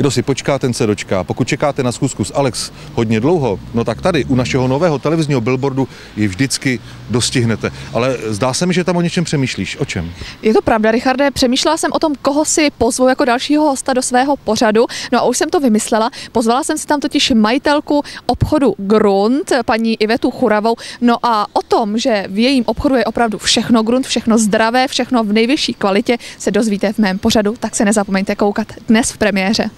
Kdo si počká, ten se dočká. Pokud čekáte na schůzku s Alex hodně dlouho, no tak tady u našeho nového televizního billboardu ji vždycky dostihnete. Ale zdá se mi, že tam o něčem přemýšlíš. O čem? Je to pravda, Richarde, přemýšlela jsem o tom, koho si pozvu jako dalšího hosta do svého pořadu. No a už jsem to vymyslela. Pozvala jsem si tam totiž majitelku obchodu Grunt, paní Ivetu Churavou. No a o tom, že v jejím obchodu je opravdu všechno Grunt, všechno zdravé, všechno v nejvyšší kvalitě, se dozvíte v mém pořadu, tak se nezapomeňte koukat dnes v premiéře.